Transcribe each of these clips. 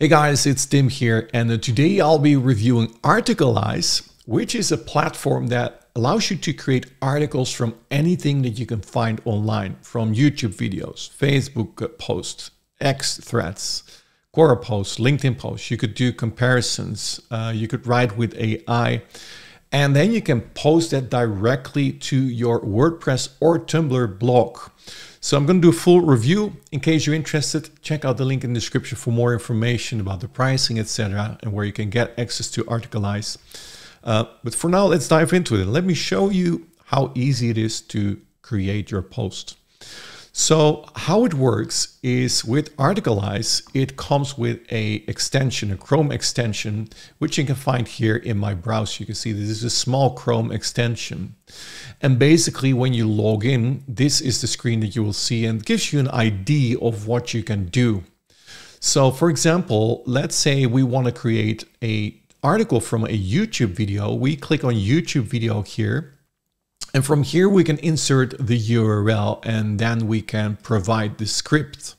Hey guys, it's Tim here, and today I'll be reviewing Articalize, which is a platform that allows you to create articles from anything that you can find online, from YouTube videos, Facebook posts, X threads, Quora posts, LinkedIn posts. You could do comparisons, uh, you could write with AI, and then you can post that directly to your WordPress or Tumblr blog. So I'm going to do a full review. In case you're interested, check out the link in the description for more information about the pricing, etc., and where you can get access to Articalize. Uh, but for now, let's dive into it. Let me show you how easy it is to create your post. So how it works is with Articalize, it comes with a extension, a Chrome extension, which you can find here in my browser. You can see this is a small Chrome extension. And basically when you log in, this is the screen that you will see and gives you an idea of what you can do. So for example, let's say we want to create a article from a YouTube video. We click on YouTube video here and from here we can insert the URL and then we can provide the script.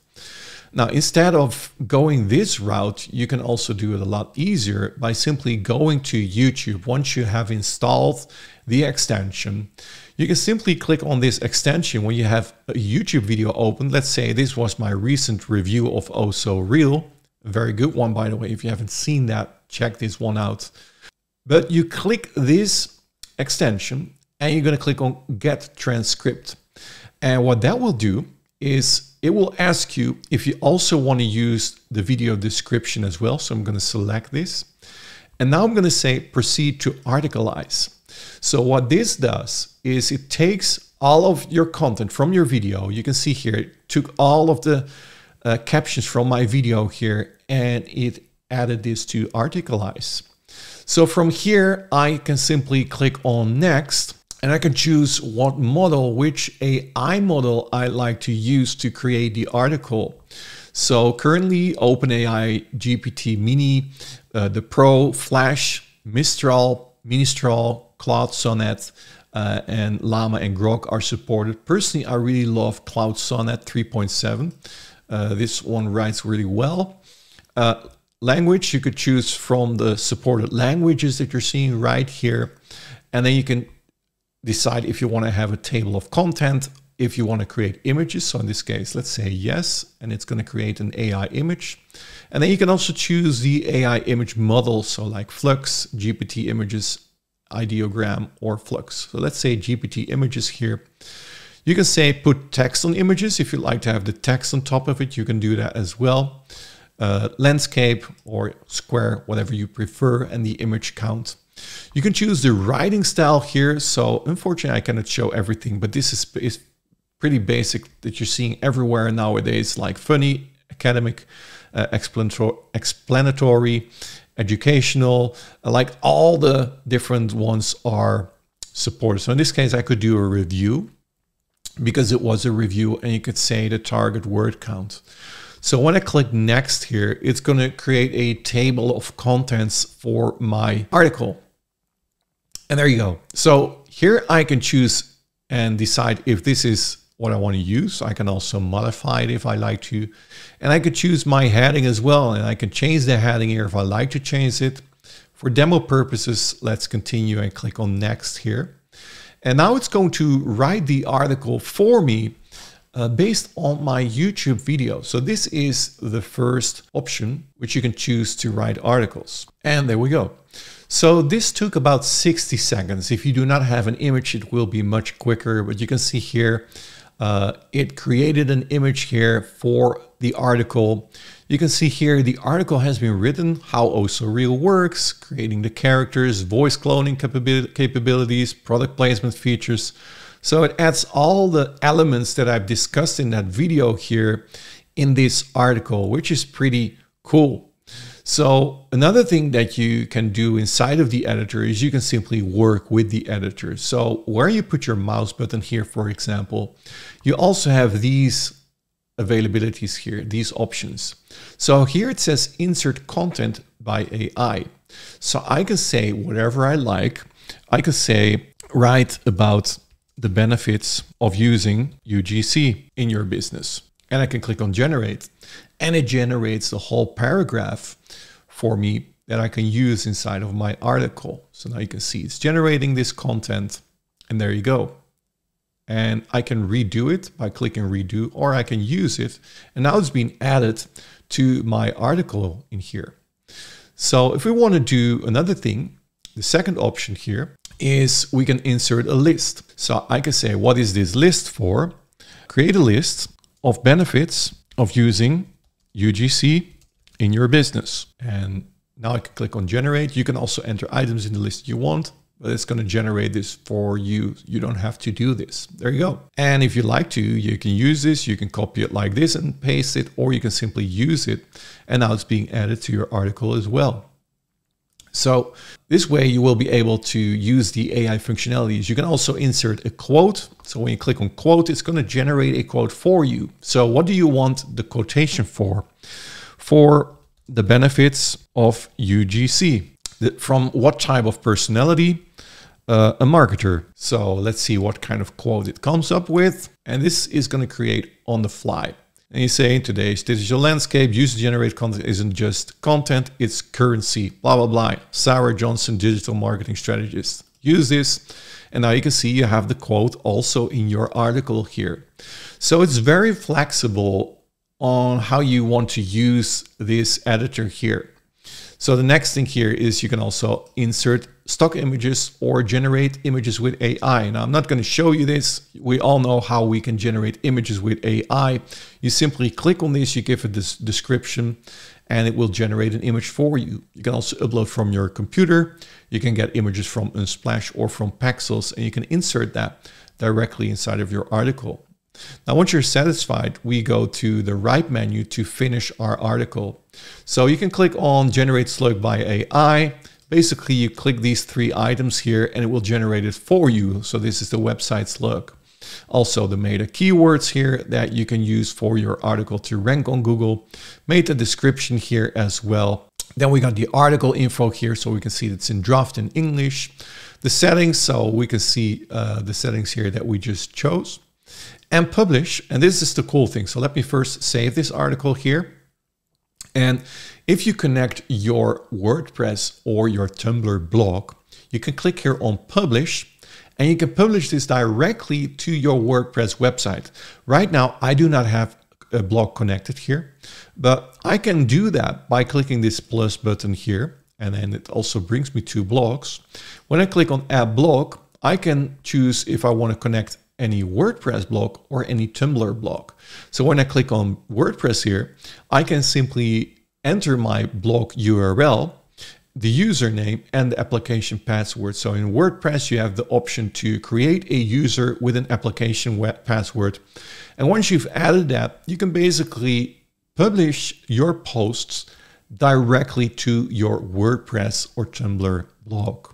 Now, instead of going this route, you can also do it a lot easier by simply going to YouTube. Once you have installed the extension, you can simply click on this extension when you have a YouTube video open. Let's say this was my recent review of Oh So Real. A very good one, by the way. If you haven't seen that, check this one out. But you click this extension and you're going to click on get transcript. And what that will do is it will ask you if you also want to use the video description as well. So I'm going to select this. And now I'm going to say proceed to articalize. So what this does is it takes all of your content from your video. You can see here, it took all of the uh, captions from my video here and it added this to articalize. So from here, I can simply click on next and I can choose what model, which AI model I like to use to create the article. So currently OpenAI GPT Mini, uh, the Pro, Flash, Mistral, Ministral, Claude Sonnet, uh, and Llama and Grok are supported. Personally, I really love Claude Sonnet 3.7. Uh, this one writes really well. Uh, language, you could choose from the supported languages that you're seeing right here. And then you can decide if you want to have a table of content, if you want to create images. So in this case, let's say yes, and it's going to create an AI image. And then you can also choose the AI image model. So like Flux, GPT images, ideogram, or Flux. So let's say GPT images here. You can say put text on images. If you like to have the text on top of it, you can do that as well. Uh, landscape or square, whatever you prefer, and the image count. You can choose the writing style here. So unfortunately, I cannot show everything, but this is, is pretty basic that you're seeing everywhere nowadays, like funny, academic, uh, explanatory, explanatory, educational, uh, like all the different ones are supported. So in this case, I could do a review because it was a review and you could say the target word count. So when I click next here, it's going to create a table of contents for my article. And there you go. So here I can choose and decide if this is what I want to use. I can also modify it if I like to. And I could choose my heading as well. And I can change the heading here if I like to change it. For demo purposes, let's continue and click on next here. And now it's going to write the article for me uh, based on my YouTube video. So this is the first option, which you can choose to write articles. And there we go. So this took about 60 seconds. If you do not have an image, it will be much quicker, but you can see here, uh, it created an image here for the article. You can see here the article has been written, how Oh So Real works, creating the characters, voice cloning capabilities, product placement features. So it adds all the elements that I've discussed in that video here in this article, which is pretty cool. So another thing that you can do inside of the editor is you can simply work with the editor. So where you put your mouse button here, for example, you also have these availabilities here, these options. So here it says insert content by AI. So I can say whatever I like. I could say write about the benefits of using UGC in your business. And I can click on generate. and it generates the whole paragraph for me that I can use inside of my article. So now you can see it's generating this content and there you go. And I can redo it by clicking redo or I can use it. And now it's being added to my article in here. So if we want to do another thing, the second option here is we can insert a list. So I can say, what is this list for? Create a list of benefits of using UGC in your business. And now I can click on generate. You can also enter items in the list you want, but it's going to generate this for you. You don't have to do this. There you go. And if you like to, you can use this. You can copy it like this and paste it, or you can simply use it. And now it's being added to your article as well. So this way you will be able to use the AI functionalities. You can also insert a quote. So when you click on quote, it's going to generate a quote for you. So what do you want the quotation for? For the benefits of UGC. From what type of personality? Uh, a marketer. So let's see what kind of quote it comes up with. And this is going to create on the fly. And you say in today's digital landscape, user generated content isn't just content, it's currency, blah, blah, blah. Sarah Johnson, digital marketing strategist. Use this. And now you can see you have the quote also in your article here. So it's very flexible on how you want to use this editor here. So the next thing here is you can also insert stock images or generate images with AI. Now I'm not going to show you this. We all know how we can generate images with AI. You simply click on this, you give it this description and it will generate an image for you. You can also upload from your computer. You can get images from Unsplash or from Pexels and you can insert that directly inside of your article. Now, once you're satisfied, we go to the right menu to finish our article. So you can click on Generate Slug by AI. Basically, you click these three items here and it will generate it for you. So this is the website slug. Also, the meta keywords here that you can use for your article to rank on Google. Meta description here as well. Then we got the article info here, so we can see it's in draft in English. The settings, so we can see uh, the settings here that we just chose and publish. And this is the cool thing. So let me first save this article here. And if you connect your WordPress or your Tumblr blog, you can click here on publish and you can publish this directly to your WordPress website. Right now, I do not have a blog connected here, but I can do that by clicking this plus button here. And then it also brings me to blogs. When I click on add blog, I can choose if I want to connect any WordPress blog or any Tumblr blog. So when I click on WordPress here, I can simply enter my blog URL, the username and the application password. So in WordPress, you have the option to create a user with an application password. And once you've added that, you can basically publish your posts directly to your WordPress or Tumblr blog.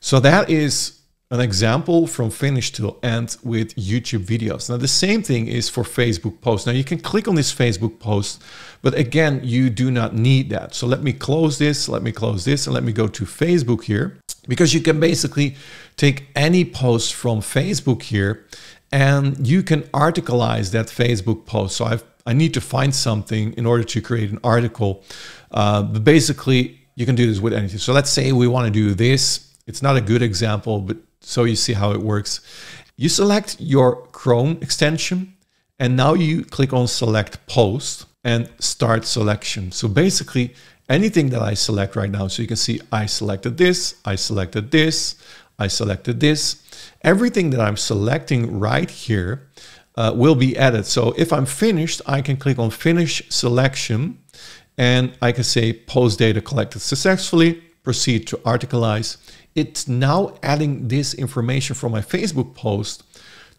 So that is an example from finish to end with YouTube videos. Now the same thing is for Facebook posts. Now you can click on this Facebook post, but again, you do not need that. So let me close this, let me close this, and let me go to Facebook here, because you can basically take any post from Facebook here and you can articalize that Facebook post. So I've, I need to find something in order to create an article. Uh, but basically, you can do this with anything. So let's say we want to do this. It's not a good example, but so you see how it works. You select your Chrome extension and now you click on select post and start selection. So basically anything that I select right now, so you can see I selected this, I selected this, I selected this. Everything that I'm selecting right here uh, will be added. So if I'm finished, I can click on finish selection and I can say post data collected successfully, proceed to articalize it's now adding this information from my Facebook post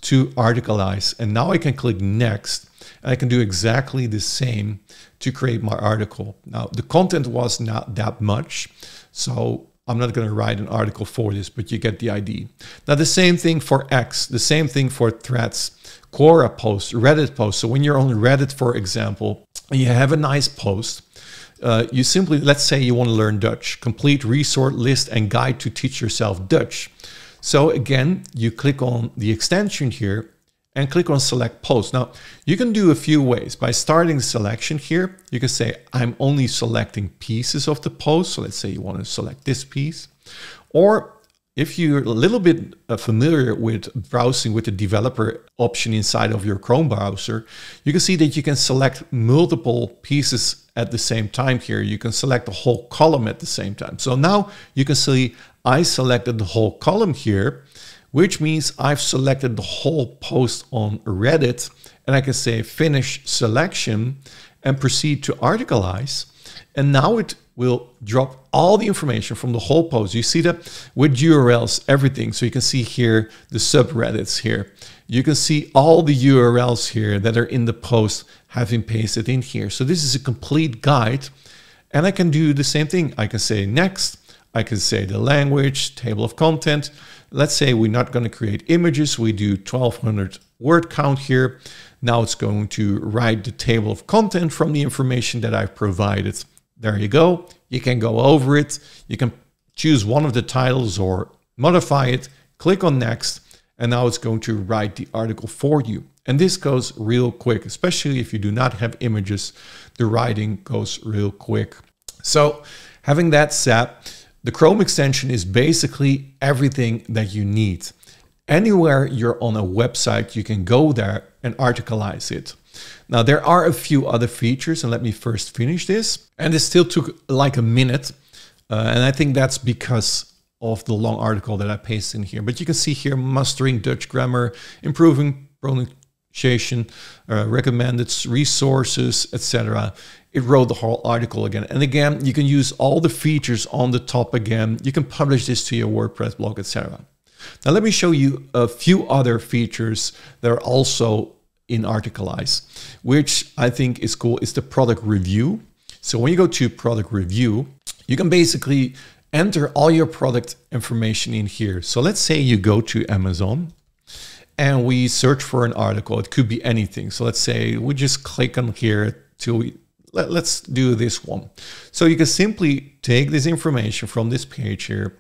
to articalize. And now I can click next and I can do exactly the same to create my article. Now the content was not that much, so I'm not going to write an article for this, but you get the idea. Now the same thing for X, the same thing for threads, Quora posts, Reddit posts. So when you're on Reddit, for example, and you have a nice post, uh, you simply, let's say you want to learn Dutch, complete resource list and guide to teach yourself Dutch. So again, you click on the extension here and click on select post. Now you can do a few ways. By starting the selection here, you can say I'm only selecting pieces of the post. So let's say you want to select this piece. Or if you're a little bit uh, familiar with browsing with the developer option inside of your Chrome browser, you can see that you can select multiple pieces at the same time here. You can select the whole column at the same time. So now you can see I selected the whole column here, which means I've selected the whole post on Reddit and I can say finish selection and proceed to articalize. And now it will drop all the information from the whole post. You see that with URLs, everything. So you can see here the subreddits here. You can see all the URLs here that are in the post having pasted in here. So this is a complete guide. And I can do the same thing. I can say next. I can say the language, table of content. Let's say we're not going to create images. We do 1200 word count here. Now it's going to write the table of content from the information that I've provided. There you go. You can go over it. You can choose one of the titles or modify it, click on next, and now it's going to write the article for you. And this goes real quick, especially if you do not have images, the writing goes real quick. So having that set, the Chrome extension is basically everything that you need. Anywhere you're on a website, you can go there and articalize it. Now there are a few other features and let me first finish this. And this still took like a minute. Uh, and I think that's because of the long article that I pasted in here. But you can see here mastering Dutch grammar, improving pronunciation, uh, recommended resources, etc. It wrote the whole article again. And again, you can use all the features on the top again. You can publish this to your WordPress blog, etc. Now let me show you a few other features that are also in Articalize, which I think is cool, is the product review. So when you go to product review, you can basically enter all your product information in here. So let's say you go to Amazon and we search for an article. It could be anything. So let's say we just click on here till we, let, us do this one. So you can simply take this information from this page here.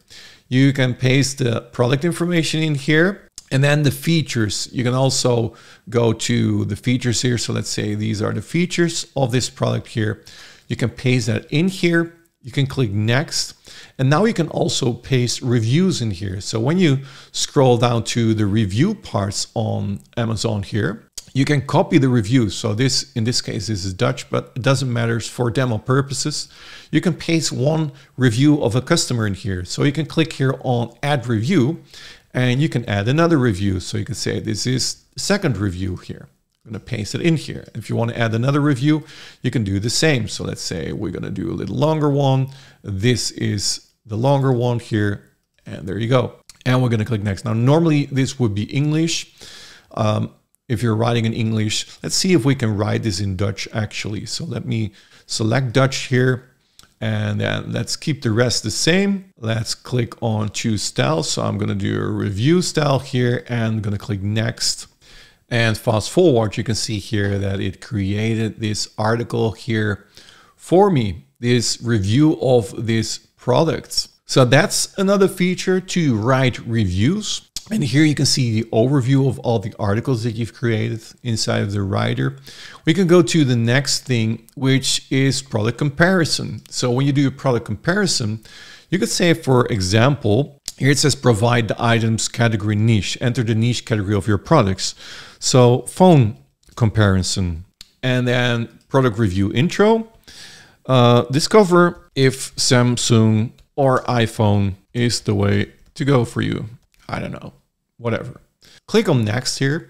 You can paste the product information in here and then the features, you can also go to the features here. So let's say these are the features of this product here. You can paste that in here. You can click next. And now you can also paste reviews in here. So when you scroll down to the review parts on Amazon here, you can copy the reviews. So this, in this case, this is Dutch, but it doesn't matter for demo purposes. You can paste one review of a customer in here. So you can click here on add review and you can add another review. So you can say this is second review here. I'm going to paste it in here. If you want to add another review, you can do the same. So let's say we're going to do a little longer one. This is the longer one here. And there you go. And we're going to click next. Now, normally this would be English. Um, if you're writing in English, let's see if we can write this in Dutch actually. So let me select Dutch here. And then let's keep the rest the same. Let's click on choose style. So I'm going to do a review style here and I'm going to click next. And fast forward, you can see here that it created this article here for me, this review of this product. So that's another feature to write reviews. And here you can see the overview of all the articles that you've created inside of the writer. We can go to the next thing, which is product comparison. So when you do a product comparison, you could say, for example, here it says provide the items category niche, enter the niche category of your products. So phone comparison and then product review intro. Uh, discover if Samsung or iPhone is the way to go for you. I don't know whatever. Click on next here.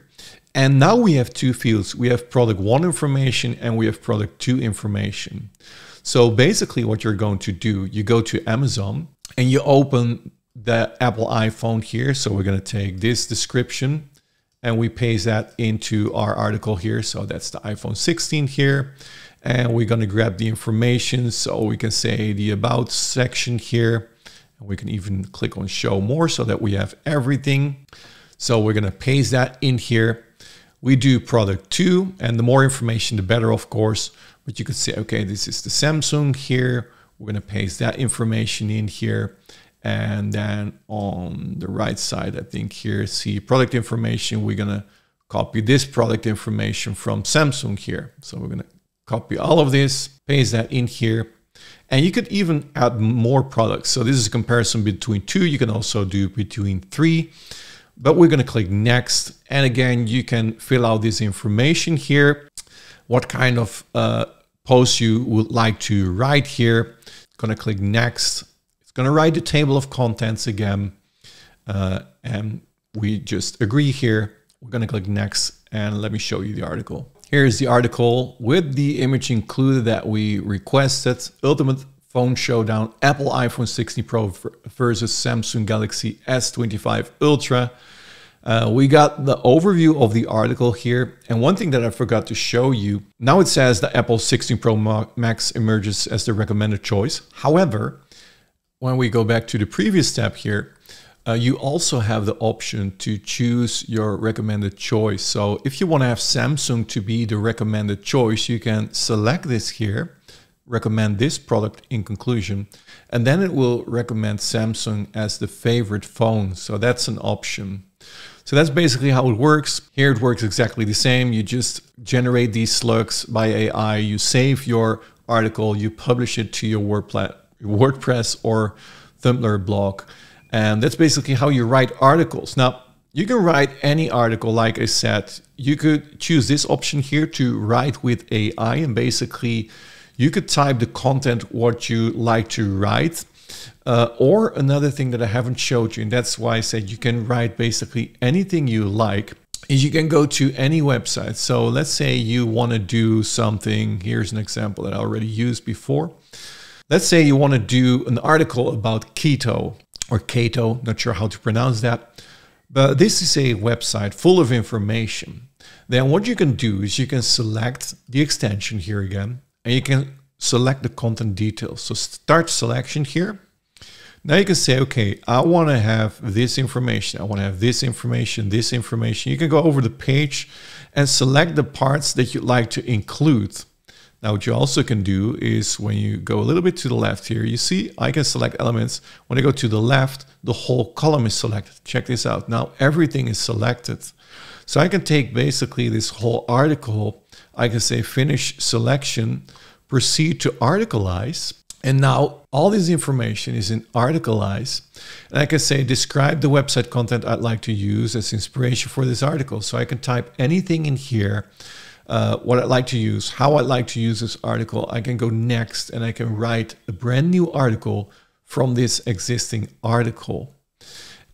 And now we have two fields. We have product one information and we have product two information. So basically what you're going to do, you go to Amazon and you open the Apple iPhone here. So we're going to take this description and we paste that into our article here. So that's the iPhone 16 here. And we're going to grab the information. So we can say the about section here. And we can even click on show more so that we have everything. So we're going to paste that in here. We do product two, and the more information, the better, of course. But you could say, okay, this is the Samsung here. We're going to paste that information in here. And then on the right side, I think here, see product information, we're going to copy this product information from Samsung here. So we're going to copy all of this, paste that in here. And you could even add more products. So this is a comparison between two. You can also do between three. But we're going to click next. And again, you can fill out this information here. What kind of uh, post you would like to write here. Going to click next. It's going to write the table of contents again. Uh, and we just agree here. We're going to click next and let me show you the article. Here's the article with the image included that we requested. Ultimate phone showdown, Apple iPhone 16 Pro versus Samsung Galaxy S25 Ultra. Uh, we got the overview of the article here. And one thing that I forgot to show you, now it says the Apple 16 Pro Max emerges as the recommended choice. However, when we go back to the previous step here, uh, you also have the option to choose your recommended choice. So if you want to have Samsung to be the recommended choice, you can select this here, recommend this product in conclusion, and then it will recommend Samsung as the favorite phone. So that's an option. So that's basically how it works. Here it works exactly the same. You just generate these slugs by AI, you save your article, you publish it to your WordPress or Tumblr blog. And that's basically how you write articles. Now, you can write any article, like I said. You could choose this option here to write with AI, and basically, you could type the content what you like to write. Uh, or another thing that I haven't showed you, and that's why I said you can write basically anything you like, is you can go to any website. So let's say you want to do something. Here's an example that I already used before. Let's say you want to do an article about keto or Keto, not sure how to pronounce that. But this is a website full of information. Then what you can do is you can select the extension here again, and you can select the content details. So start selection here. Now you can say, okay, I want to have this information. I want to have this information, this information. You can go over the page and select the parts that you'd like to include. Now what you also can do is when you go a little bit to the left here, you see I can select elements. When I go to the left, the whole column is selected. Check this out. Now everything is selected. So I can take basically this whole article, I can say finish selection, proceed to articalize, and now all this information is in articalize. And I can say describe the website content I'd like to use as inspiration for this article. So I can type anything in here uh, what I'd like to use, how I'd like to use this article, I can go next and I can write a brand new article from this existing article.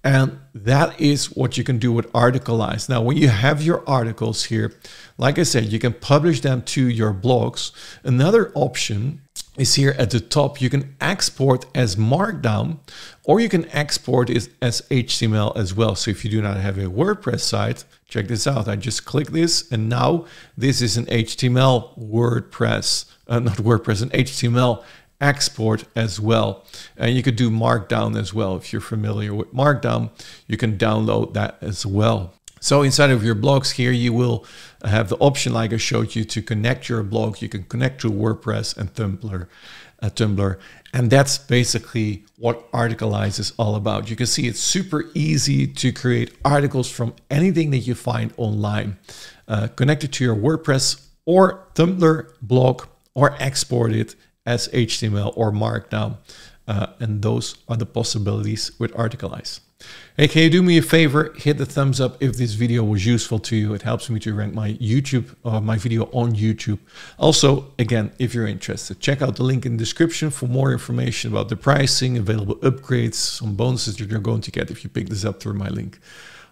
And that is what you can do with Articalize. Now, when you have your articles here, like I said, you can publish them to your blogs. Another option is here at the top. You can export as Markdown or you can export it as HTML as well. So if you do not have a WordPress site, check this out. I just click this and now this is an HTML WordPress, uh, not WordPress, an HTML export as well. And you could do Markdown as well. If you're familiar with Markdown, you can download that as well. So inside of your blogs here, you will have the option like I showed you to connect your blog. You can connect to WordPress and Tumblr, uh, Tumblr. And that's basically what Articalize is all about. You can see it's super easy to create articles from anything that you find online, uh, connected to your WordPress or Tumblr blog or export it as HTML or Markdown. Uh, and those are the possibilities with Articalize. Hey, can you do me a favor? Hit the thumbs up if this video was useful to you. It helps me to rank my YouTube, uh, my video on YouTube. Also, again, if you're interested, check out the link in the description for more information about the pricing, available upgrades, some bonuses that you're going to get if you pick this up through my link.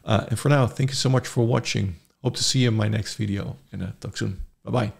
Uh, and for now, thank you so much for watching. Hope to see you in my next video and uh, talk soon. Bye-bye.